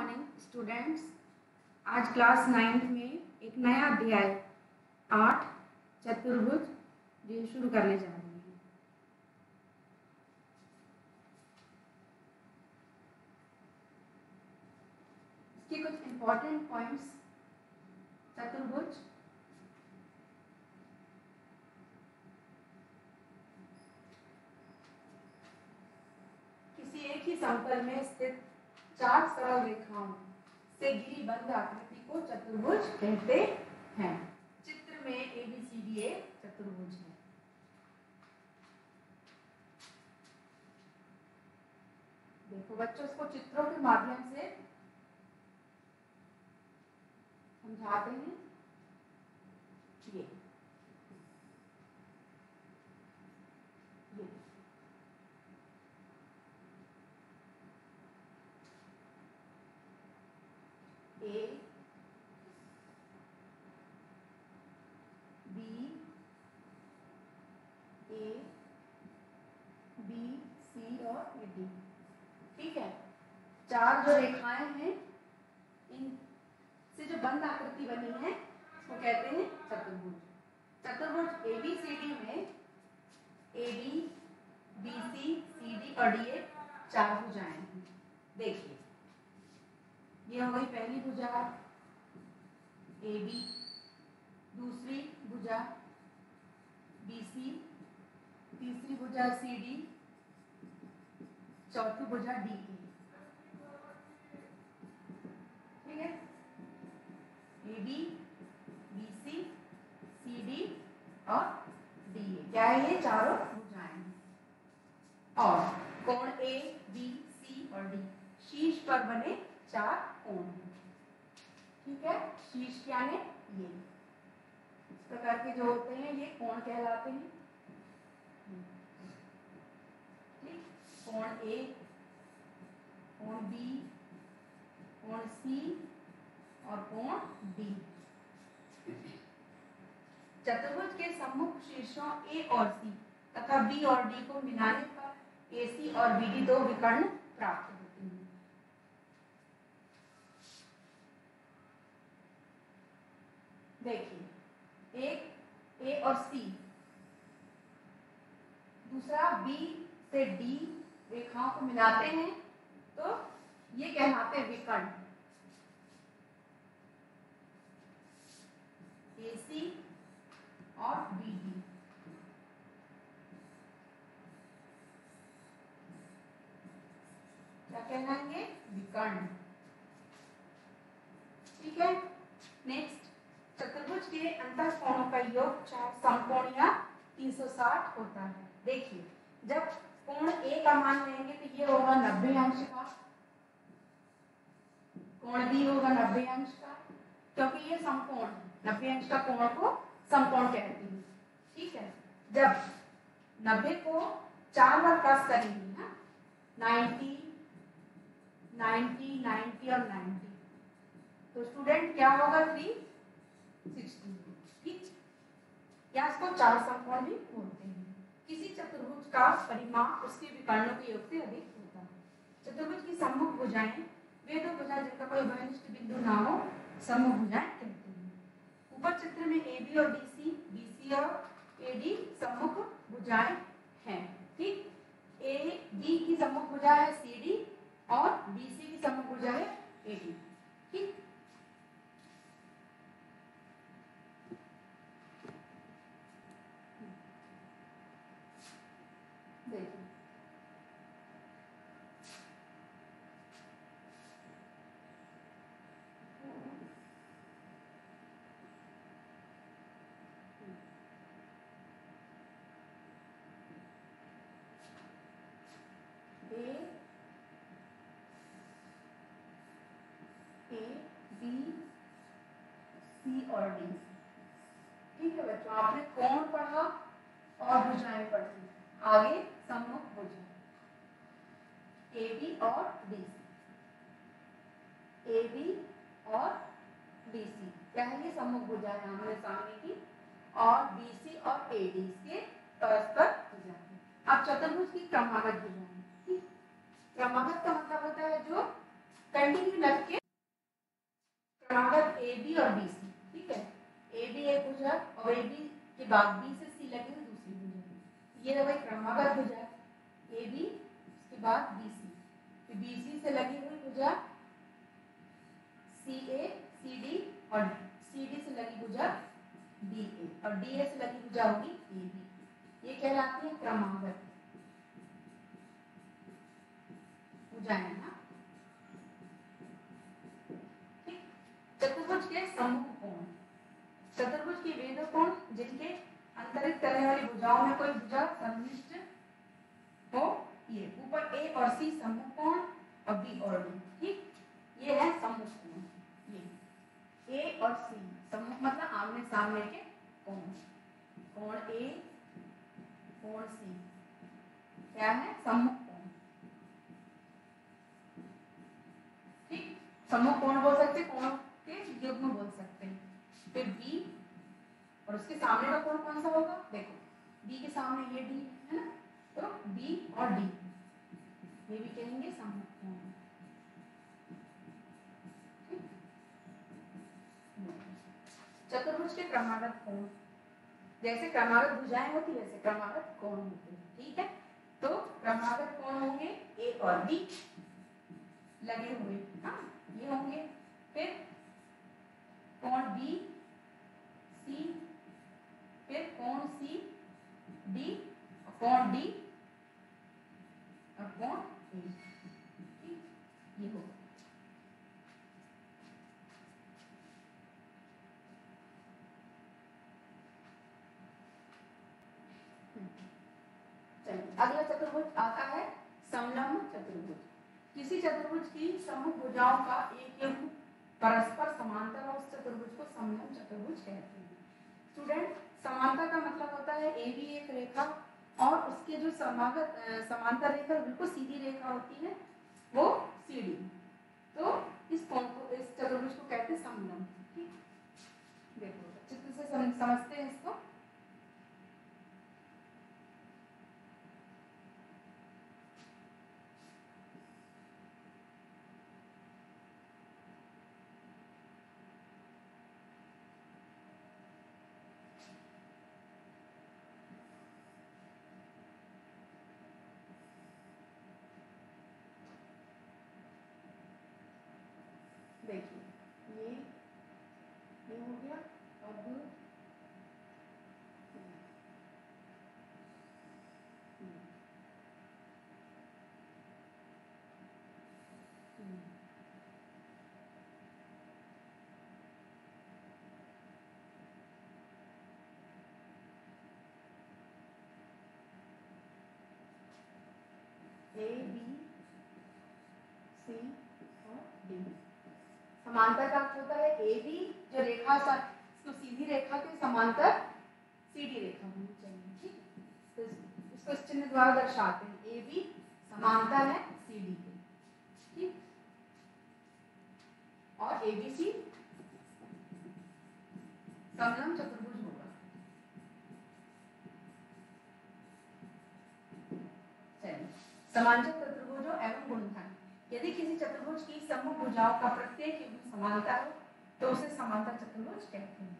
Morning students आज class ninth में एक नया अध्याय आठ चतुर्भुज जो शुरू करने जा रहे हैं। इसके कुछ इंपॉर्टेंट पॉइंट्स चतुर्भुज। किसी एक ही समतल में स्थित चार सरल रेखाओं से घिरी बंद आकृति को चतुर्भुज कहते हैं। चित्र में A B C D A चतुर्भुज है। देखो बच्चों, इसको चित्रों के माध्यम से समझाते हैं ये ये A, B A, B, C और D. ठीक है? चार जो रेखाएँ हैं, इन से जो बंद आकृति बनी है, उसको कहते हैं चतुर्भुज। चतुर्भुज ए बी सी डी में A B B C C D और डी ए चार भुजाएँ हैं। देखिए ये हो गई पहली भुजा, ए बी, दूसरी भुजा, बी सी, तीसरी भुजा सी डी, चौथी भुजा डी ए ठीक है? A B B C C D और डी ए। क्या है ये? चारों भुजाएँ और कोण ए, बी, सी और डी। शीर्ष पर बने चार कोण ठीक है? शीर्ष क्या है? ये। इस प्रकार के जो होते हैं, ये कोण कहलाते हैं। ठीक? कोण ए कोण बी कोण सी और कोण डी चतुर्भुज के सम्मुख शीर्षों ए और सी तथा बी और डी को मिलाने पर ए सी और बी डी दो विकर्ण प्राप्त होते हैं देखिए एक ए और सी दूसरा बी से डी रेखाओं को मिलाते हैं तो ये कहलाते हैं विकर्ण। ए सी और बी डी क्या कहलाएँगे? विकर्ण। ठीक है? के अंतर कोणों का योग चाहे समकोण या 360 होता है। देखिए, जब कोण ए का मान लेंगे तो ये होगा 90 अंश का। कोण बी होगा 90 अंश का। क्योंकि ये समकोण 90 अंश का कोण को समकोण कहते हैं। ठीक है? जब 90 को चार बार प्लस करेंगे ना 90 90 90 और 90 तो स्टूडेंट क्या होगा थ्री सिक्सटी ठीक या इसको चार समकोण भी बोलते हैं। किसी चतुर्भुज का परिमाप उसके विकर्णों के योग से अधिक होता है। चतुर्भुज की सम्मुख भुजाएँ वे दो भुजाएँ जिनका कोई वरिष्ठ बिंदु ना हो, सम्मुख भुजाएँ कहते हैं। ऊपर चित्र में ए बी और डी सी बी सी और ए डी सम्मुख भुजाएँ हैं। ठीक? ए डी की सम्मुख भुजा है सी डी और बी सी की सम्मुख भुजा है ए डी ठीक देखिए ए ए बी सी और डी ठीक है बच्चों, आपने कौन पढ़ा और भुजाएँ पढ़ी? आगे सम्मुख भुजा ए बी और डी सी ए बी और बी सी क्या है ये सम्मुख भुजा है आमने सामने की और बी सी और ए डी के परस्पर भुजा अब चतुर्भुज की क्रमागत भुजा ठीक क्रमागत का मतलब होता है जो कंटिन्यू लग के क्रमागत ए बी और बी सी ठीक है? ए बी एक भुजा और ए बी के बाद बी से सी लगी हुई दूसरी भुजा ये रहा क्रमागत भुजा ए बी उसके बाद बी सी बी सी से लगी हुई भुजा सी ए सी डी और सी डी से लगी भुजा डी ए और डी ए से लगी भुजा होगी ए बी ये कहलाती है क्रमागत। भुजाएँ ना? चतुर्भुज के सम्मुख कोण चतुर्भुज की वे दो कोण जिनके अंतरित करने वाली भुजाओं में कोई भुजा सन्निष्ठ हो? ये ऊपर ए और सी सम्मुख कोण और बी और डी। ठीक? ये है सम्मुख कोण ये ए और सी। सम्मुख मतलब आमने सामने के कोण कोण ए? कोण सी? क्या है? सम्मुख सम्मुख कोण बोल सकते कोणों के युग्म बोल सकते हैं। फिर बी और उसके सामने का कोण कौन सा होगा? देखो बी के सामने ये डी है ना? तो बी और डी ये भी कहेंगे चतुर्भुज के क्रमागत कोण जैसे क्रमागत भुजाएँ होती, वैसे क्रमागत कोण होते हैं, ठीक है? तो क्रमागत कोण होंगे? ए और बी लगे हुए हाँ? ये होंगे। फिर कोण बी सी फिर कोण सी डी कोण डी और कोण ए ये होगा। अगला चतुर्भुज आता है समलंब चतुर्भुज। किसी चतुर्भुज की समूह भुजाओं का एक एक परस्पर समांतर और उस चतुर्भुज को समलंब चतुर्भुज कहते हैं। स्टूडेंट समांतर का मतलब होता है ए भी एक रेखा और उसके जो समागत समांतर रेखा, बिल्कुल सीधी रेखा होती है, वो सी डी तो इस कोण को इस चतुर्भुज को कहते हैं समलंब ठीक देखो चित्र से सम, समझते हैं इसको देखिए ये ये हो गया अब ए बी सी और डी समांतर का अर्थ होता है ए बी जो रेखा इसको सीधी रेखा के समांतर सीधी रेखा होनी चाहिए, ठीक तो इसको इस चिन्ह द्वारा दर्शाते हैं। ए बी समांतर है सी डी के, ठीक? और ए बी सी समलंब चतुर्भुज समांतर चतुर्भुजों एवं गुणनखंड यदि किसी चतुर्भुज की समूह भुजाओं का प्रत्येक युग्म समांतर हो तो उसे समांतर चतुर्भुज कहते हैं।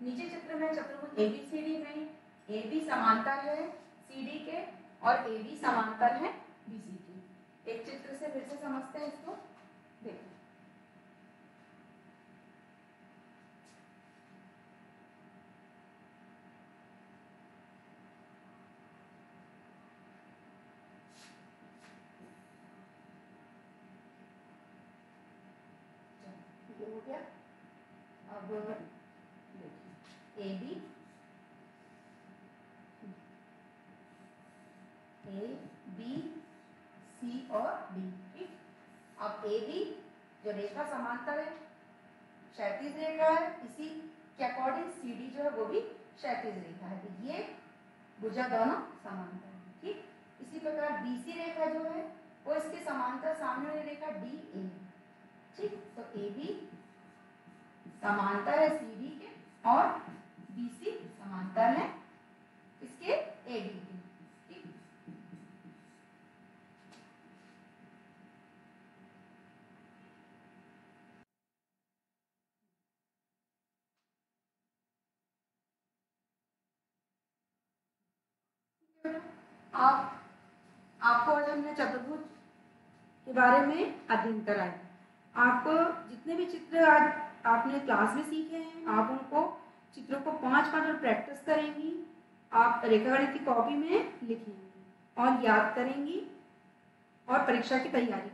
नीचे चित्र में चतुर्भुज ए बी सी डी में ए बी समांतर है सी डी के, और ए बी समांतर है बी सी के। एक चित्र से फिर से समझते हैं इसको। देखो। ये हो गया। अब, देखिए A B A B C और डी ठीक? अब ए बी जो रेखा समांतर है, क्षैतिज रेखा है, इसी के अकॉर्डिंग सी डी जो है, वो भी क्षैतिज रेखा है। तो ये भुजा दोनों समांतर है, ठीक? इसी प्रकार बी सी रेखा जो है, वो इसके समांतर सामने वाली रेखा डी ए ठीक तो ए बी समांतर है सी डी के और बी सी समांतर है इसके ए डी के आप, आपको आज हमने चतुर्भुज के बारे में अध्ययन कराया। आपको जितने भी चित्र आज आपने क्लास में सीखे हैं, आप उनको चित्रों को पाँच पाँच बार प्रैक्टिस करेंगी, आप रेखागणित की कॉपी में लिखेंगी और याद करेंगी और परीक्षा की तैयारी